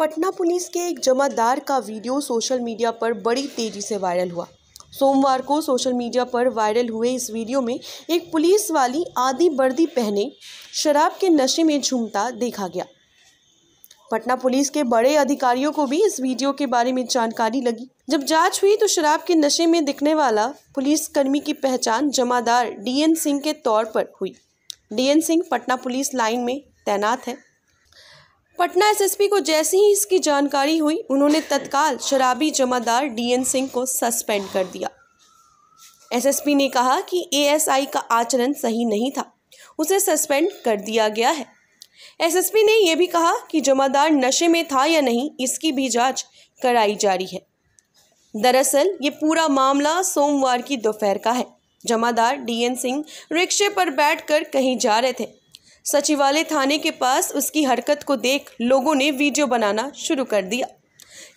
Patna police के एक जमादार का वीडियो सोशल मीडिया पर बड़ी तेज़ी से वायरल हुआ। सोमवार को सोशल मीडिया पर वायरल हुए इस वीडियो में एक पुलिस वाली आधी वर्दी पहने शराब के नशे में झूमता देखा गया। पटना पुलिस के बड़े अधिकारियों को भी इस वीडियो के बारे में जानकारी लगी। जब जाँच हुई तो शराब के नशे में दिखने वाला पुलिस कर्मी की पहचान जमादार डीएन सिंह के तौर पर हुई। DN Singh Patna police line में तैनात है। पटना एसएसपी को जैसे ही इसकी जानकारी हुई, उन्होंने तत्काल शराबी जमादार डीएन सिंह को सस्पेंड कर दिया। एसएसपी ने कहा कि एएसआई का आचरण सही नहीं था। उसे सस्पेंड कर दिया गया है। एसएसपी ने यह भी कहा कि जमादार नशे में था या नहीं, इसकी भी जाँच कराई जा रही है। दरअसल, ये पूरा मामला सोमवार की दोपहर का है। जमादार डीएन सिंह रिक्शे पर बैठकर कहीं जा रहे थे। सचिवालय थाने के पास उसकी हरकत को देख लोगों ने वीडियो बनाना शुरू कर दिया।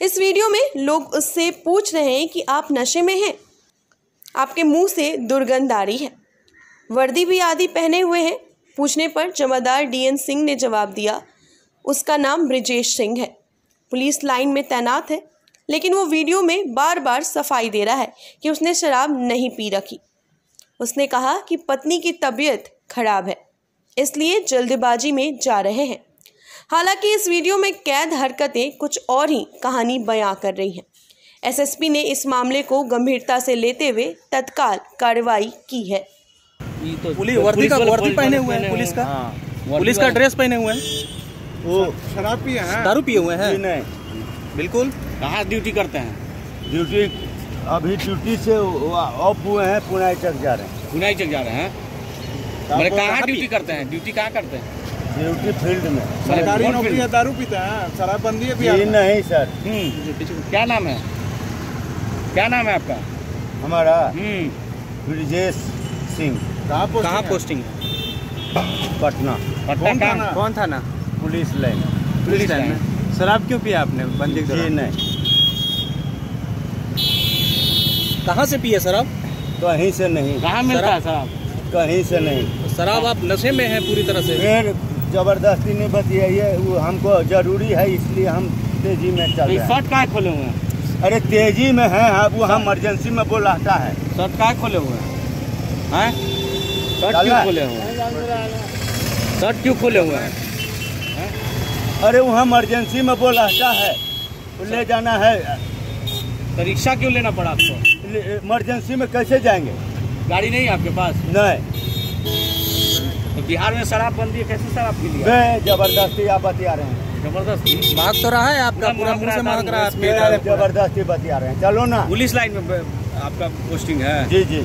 इस वीडियो में लोग उससे पूछ रहे हैं कि आप नशे में हैं। आपके मुँह से दुर्गंध आ रही है। वर्दी भी आदि पहने हुए हैं। पूछने पर जमादार डीएन सिंह ने जवाब दिया, उसका नाम ब्रिजेश सिंह है। पुलिस लाइन में तैनात है, लेकिन वो वीडियो में बार बार सफ़ाई दे रहा है कि उसने शराब नहीं पी रखी। उसने कहा कि पत्नी की तबीयत खराब है। इसलिए जल्दबाजी में जा रहे हैं। हालाँकि इस वीडियो में कैद हरकतें कुछ और ही कहानी बयां कर रही हैं। एसएसपी ने इस मामले को गंभीरता से लेते हुए तत्काल कार्रवाई की है। तो पुलिस वर्दी का वर्दी पहने हुए हैं पुलिस का। हाँ, पुलिस का ड्रेस पहने हुए हैं। वो शराब पिए हैं। दारू पिए हुए हैं। नहीं बिल्कुल। कहाँ ड्यूटी करते हैं? ड्यूटी अभी ड्यूटी से ऑफ़ हुए हैं पुणे तक जा रहे हैं। पुनाई चक जा रहे हैं? मैंने कहाँ ड्यूटी करते हैं ड्यूटी कहाँ करते हैं? ड्यूटी फ़ील्ड में। सरकारी नौकरी है दारू पीता है शराब बंदी है जी नहीं सर। हम्म क्या नाम है? क्या नाम है आपका? हमारा हम्म। ब्रिजेश सिंह। कहाँ कहाँ है? पटना। पटना कौन थाना? कौन था ना पुलिस लाइन। पुलिस लाइन में। शराब क्यों पिया आपने बंदी जी नहीं। कहाँ से पिए शराब? कहीं से नहीं। कहाँ मिलता है साहब कहीं से नहीं। शराब आप नशे में हैं पूरी तरह से? फिर ज़बरदस्ती नहीं बतियाइए वो हमको ज़रूरी है इसलिए हम तेज़ी में चल रहे हैं। शर्ट कहाँ खोले हुए हैं? अरे तेज़ी में है हाँ, वो हम इमरजेंसी में बोल रहता है। शर्ट कहाँ खोले हुए हैं? हैं? शर्ट क्यों खोले हुए हैं? शर्ट क्यों खोले हुए हैं? अरे वो हम इमरजेंसी में बोल रहता है ले जाना है। तो रिक्शा क्यों लेना पड़ा आपको? इमरजेंसी में कैसे जाएँगे? गाड़ी नहीं है आपके पास? नहीं। तो बिहार में शराब बंदी है कैसे शराब के लिए ज़बरदस्ती आप बतिया रहे हैं। ज़बरदस्ती? भाग तो रहा है आपका पूरा मुँह से महक रहा है ज़बरदस्ती बतिया रहे हैं। चलो ना। पुलिस लाइन में आपका पोस्टिंग है। जी जी।